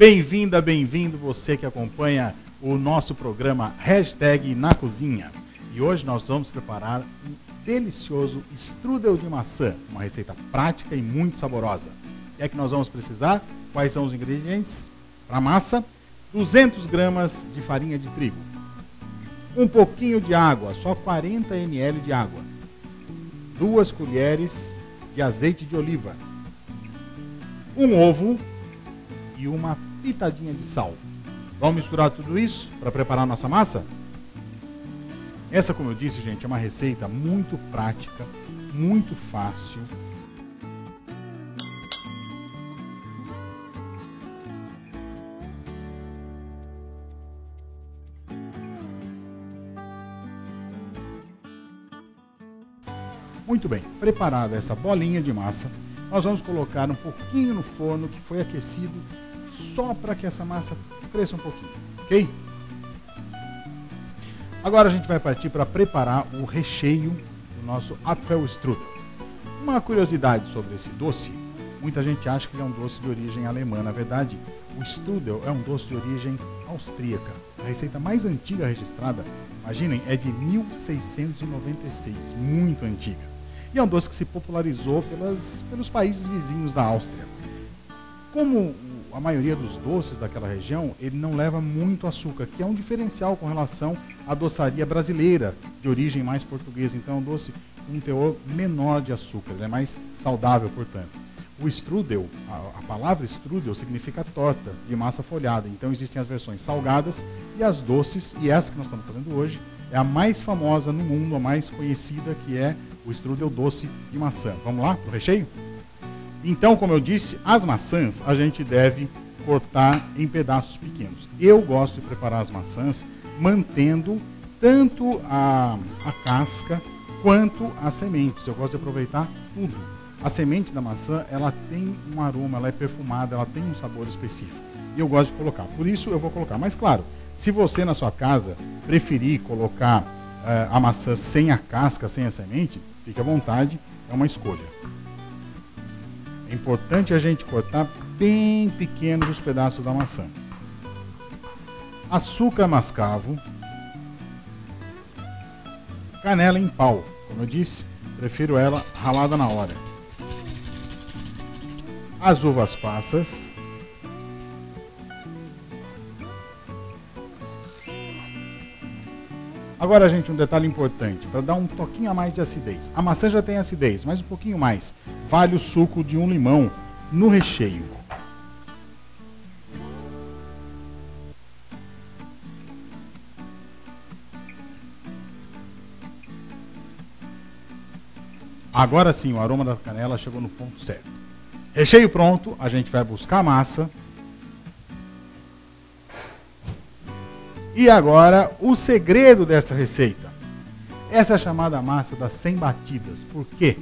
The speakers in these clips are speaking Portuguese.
Bem-vinda, bem-vindo você que acompanha o nosso programa Hashtag na Cozinha. E hoje nós vamos preparar um delicioso strudel de maçã, uma receita prática e muito saborosa. O que é que nós vamos precisar? Quais são os ingredientes para a massa? 200 gramas de farinha de trigo, um pouquinho de água, só 40 ml de água, duas colheres de azeite de oliva, um ovo e uma pitadinha de sal. Vamos misturar tudo isso para preparar nossa massa? Essa, como eu disse, gente, é uma receita muito prática, muito fácil. Muito bem, preparada essa bolinha de massa, nós vamos colocar um pouquinho no forno que foi aquecido só para que essa massa cresça um pouquinho, ok? Agora a gente vai partir para preparar o recheio do nosso Apfelstrudel. Uma curiosidade sobre esse doce, muita gente acha que ele é um doce de origem alemã, na verdade, o strudel é um doce de origem austríaca. A receita mais antiga registrada, imaginem, é de 1696, muito antiga. E é um doce que se popularizou pelas, pelos países vizinhos da Áustria. Como a maioria dos doces daquela região, ele não leva muito açúcar, que é um diferencial com relação à doçaria brasileira, de origem mais portuguesa. Então, é um doce com um teor menor de açúcar, ele é mais saudável, portanto. O strudel, a, a palavra strudel significa torta de massa folhada. Então, existem as versões salgadas e as doces, e essa que nós estamos fazendo hoje é a mais famosa no mundo, a mais conhecida, que é o strudel doce de maçã. Vamos lá para o recheio? Então, como eu disse, as maçãs a gente deve cortar em pedaços pequenos. Eu gosto de preparar as maçãs mantendo tanto a, a casca quanto as sementes. Eu gosto de aproveitar tudo. A semente da maçã, ela tem um aroma, ela é perfumada, ela tem um sabor específico. E eu gosto de colocar. Por isso eu vou colocar. Mas claro, se você na sua casa preferir colocar uh, a maçã sem a casca, sem a semente, fique à vontade, é uma escolha. É importante a gente cortar bem pequenos os pedaços da maçã. Açúcar mascavo. Canela em pau. Como eu disse, prefiro ela ralada na hora. As uvas passas. Agora, gente, um detalhe importante, para dar um toquinho a mais de acidez. A maçã já tem acidez, mas um pouquinho mais. Vale o suco de um limão no recheio. Agora sim, o aroma da canela chegou no ponto certo. Recheio pronto, a gente vai buscar a massa. E agora, o segredo dessa receita. Essa é a chamada massa das 100 batidas. Por quê?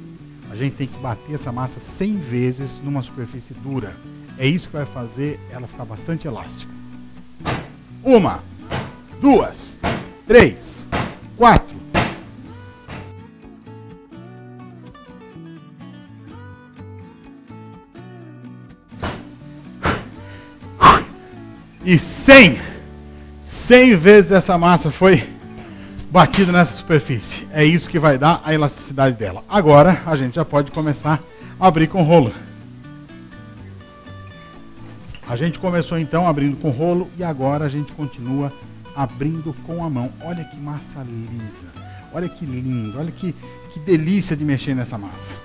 A gente tem que bater essa massa 100 vezes numa superfície dura. É isso que vai fazer ela ficar bastante elástica. Uma, duas, três, quatro. E cem. 100 vezes essa massa foi batida nessa superfície. É isso que vai dar a elasticidade dela. Agora a gente já pode começar a abrir com rolo. A gente começou então abrindo com rolo e agora a gente continua abrindo com a mão. Olha que massa lisa. Olha que lindo. Olha que, que delícia de mexer nessa massa.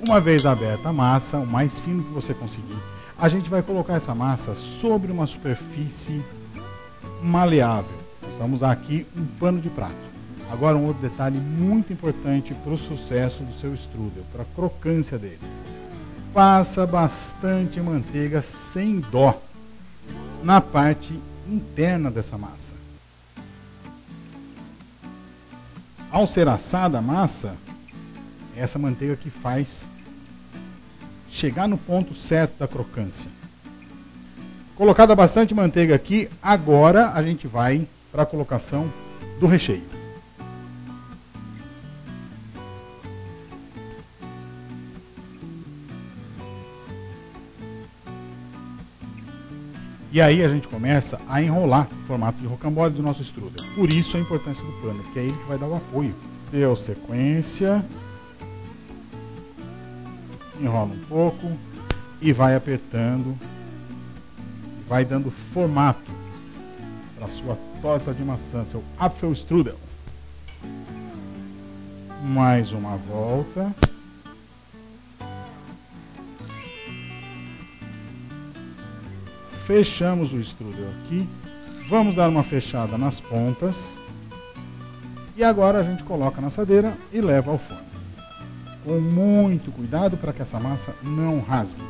Uma vez aberta a massa, o mais fino que você conseguir, a gente vai colocar essa massa sobre uma superfície maleável. Usar aqui um pano de prato. Agora um outro detalhe muito importante para o sucesso do seu strudel, para a crocância dele. Passa bastante manteiga sem dó na parte interna dessa massa. Ao ser assada a massa, é essa manteiga que faz chegar no ponto certo da crocância. Colocada bastante manteiga aqui, agora a gente vai para a colocação do recheio. E aí a gente começa a enrolar o formato de rocambole do nosso strudel. Por isso a importância do pano, porque é ele que vai dar o apoio. Deu sequência. Enrola um pouco e vai apertando. Vai dando formato para sua torta de maçã, seu Apfelstrudel. Mais uma volta. Fechamos o strudel aqui. Vamos dar uma fechada nas pontas. E agora a gente coloca na assadeira e leva ao forno. Com muito cuidado para que essa massa não rasgue.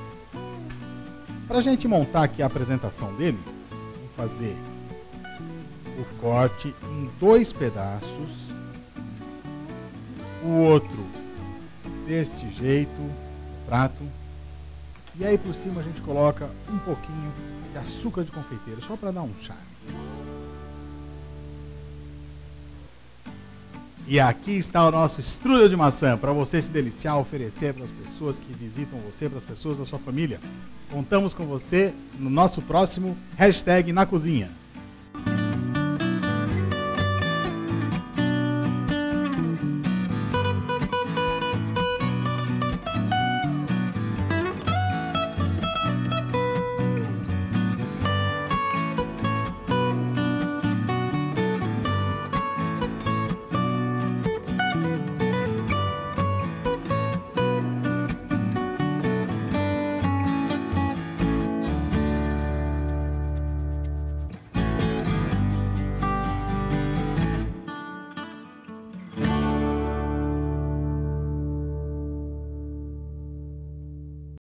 Para a gente montar aqui a apresentação dele, vou fazer o corte em dois pedaços. O outro deste jeito, prato. E aí por cima a gente coloca um pouquinho de açúcar de confeiteiro, só para dar um charme. E aqui está o nosso strudel de maçã para você se deliciar, oferecer para as pessoas que visitam você, para as pessoas da sua família. Contamos com você no nosso próximo hashtag na cozinha.